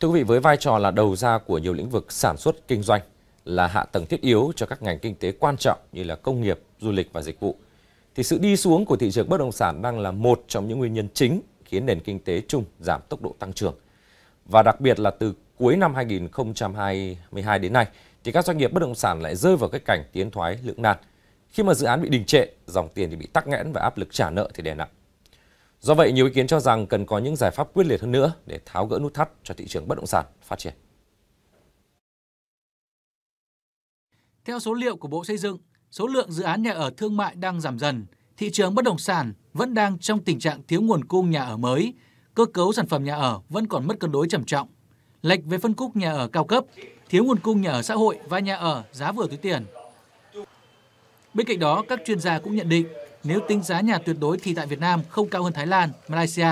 Thưa quý vị, với vai trò là đầu ra của nhiều lĩnh vực sản xuất kinh doanh, là hạ tầng thiết yếu cho các ngành kinh tế quan trọng như là công nghiệp, du lịch và dịch vụ, thì sự đi xuống của thị trường bất động sản đang là một trong những nguyên nhân chính khiến nền kinh tế chung giảm tốc độ tăng trưởng. Và đặc biệt là từ cuối năm 2022 đến nay, thì các doanh nghiệp bất động sản lại rơi vào cái cảnh tiến thoái lưỡng nan. Khi mà dự án bị đình trệ, dòng tiền thì bị tắc nghẽn và áp lực trả nợ thì đè nặng. Do vậy, nhiều ý kiến cho rằng cần có những giải pháp quyết liệt hơn nữa để tháo gỡ nút thắt cho thị trường bất động sản phát triển. Theo số liệu của Bộ Xây dựng, số lượng dự án nhà ở thương mại đang giảm dần, thị trường bất động sản vẫn đang trong tình trạng thiếu nguồn cung nhà ở mới, cơ cấu sản phẩm nhà ở vẫn còn mất cân đối trầm trọng. Lệch về phân khúc nhà ở cao cấp, thiếu nguồn cung nhà ở xã hội và nhà ở giá vừa túi tiền. Bên cạnh đó, các chuyên gia cũng nhận định nếu tính giá nhà tuyệt đối thì tại Việt Nam không cao hơn Thái Lan, Malaysia,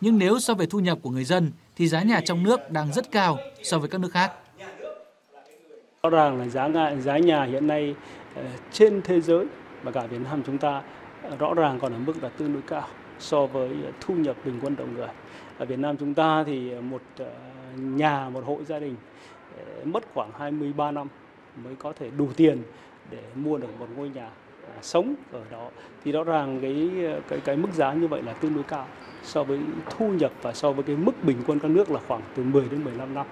nhưng nếu so về thu nhập của người dân thì giá nhà trong nước đang rất cao so với các nước khác. Rõ ràng là giá giá nhà hiện nay ờ, trên thế giới và cả Việt Nam chúng ta ờ, rõ ràng còn ở mức là tương đối cao so với ờ, thu nhập bình quân đầu người. Ở Việt Nam chúng ta thì một nhà, một hộ gia đình mất khoảng 23 năm mới có thể đủ tiền để mua được một ngôi nhà sống ở đó thì rõ ràng cái cái cái mức giá như vậy là tương đối cao so với thu nhập và so với cái mức bình quân các nước là khoảng từ 10 đến 15 năm.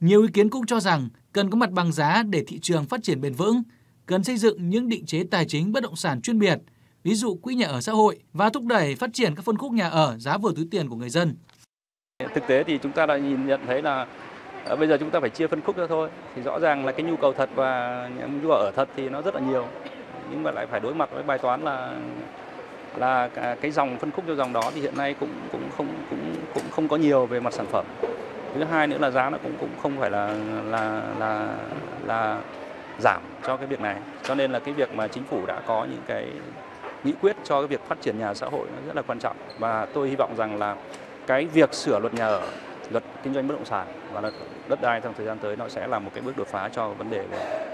Nhiều ý kiến cũng cho rằng cần có mặt bằng giá để thị trường phát triển bền vững, cần xây dựng những định chế tài chính bất động sản chuyên biệt, ví dụ quỹ nhà ở xã hội và thúc đẩy phát triển các phân khúc nhà ở giá vừa túi tiền của người dân. Thực tế thì chúng ta đã nhìn nhận thấy là à, bây giờ chúng ta phải chia phân khúc ra thôi. Thì rõ ràng là cái nhu cầu thật và nhu cầu ở thật thì nó rất là nhiều. Nhưng mà lại phải đối mặt với bài toán là là cái dòng phân khúc cho dòng đó thì hiện nay cũng cũng không cũng cũng không có nhiều về mặt sản phẩm thứ hai nữa là giá nó cũng cũng không phải là là là là giảm cho cái việc này cho nên là cái việc mà chính phủ đã có những cái nghị quyết cho cái việc phát triển nhà xã hội nó rất là quan trọng và tôi hy vọng rằng là cái việc sửa luật nhà ở luật kinh doanh bất động sản và luật đất đai trong thời gian tới nó sẽ là một cái bước đột phá cho vấn đề này.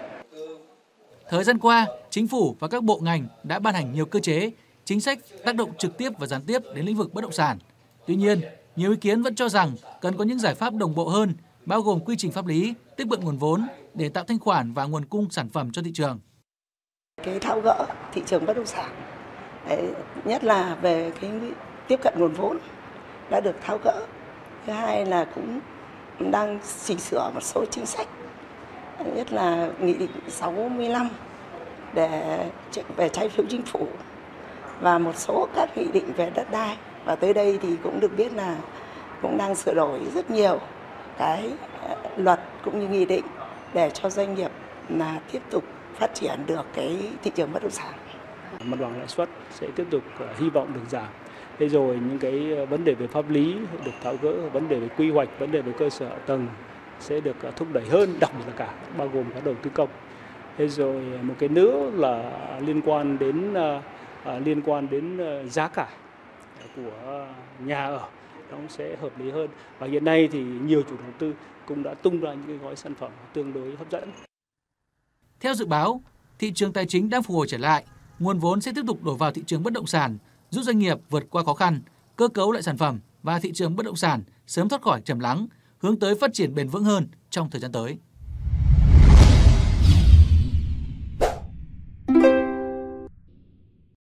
Thời gian qua, chính phủ và các bộ ngành đã ban hành nhiều cơ chế, chính sách tác động trực tiếp và gián tiếp đến lĩnh vực bất động sản. Tuy nhiên, nhiều ý kiến vẫn cho rằng cần có những giải pháp đồng bộ hơn, bao gồm quy trình pháp lý, tiếp cận nguồn vốn để tạo thanh khoản và nguồn cung sản phẩm cho thị trường. Cái tháo gỡ thị trường bất động sản, đấy, nhất là về cái tiếp cận nguồn vốn đã được tháo gỡ. Thứ hai là cũng đang chỉnh sửa một số chính sách, nhất là nghị định 65 để về trái phiếu chính phủ và một số các nghị định về đất đai và tới đây thì cũng được biết là cũng đang sửa đổi rất nhiều cái ờ, luật cũng như nghị định để cho doanh nghiệp là tiếp tục phát triển được cái thị trường bất động sản. Mặt bằng lãi suất sẽ tiếp tục ờ, hy vọng được giảm. Thế rồi những cái ờ, vấn đề về pháp lý được tháo gỡ, vấn đề về quy hoạch, vấn đề về cơ sở tầng sẽ được ờ, thúc đẩy hơn, đặc biệt là cả bao gồm cả đầu tư công. Thế rồi ờ, một cái nữa là liên quan đến liên quan đến giá cả của nhà ở nó sẽ hợp lý hơn và hiện nay thì nhiều chủ đầu tư cũng đã tung ra những cái gói sản phẩm tương đối hấp dẫn. Theo dự báo, thị trường tài chính đang phục hồi trở lại, nguồn vốn sẽ tiếp tục đổ vào thị trường bất động sản, giúp doanh nghiệp vượt qua khó khăn, cơ cấu lại sản phẩm và thị trường bất động sản sớm thoát khỏi trầm lắng, hướng tới phát triển bền vững hơn trong thời gian tới.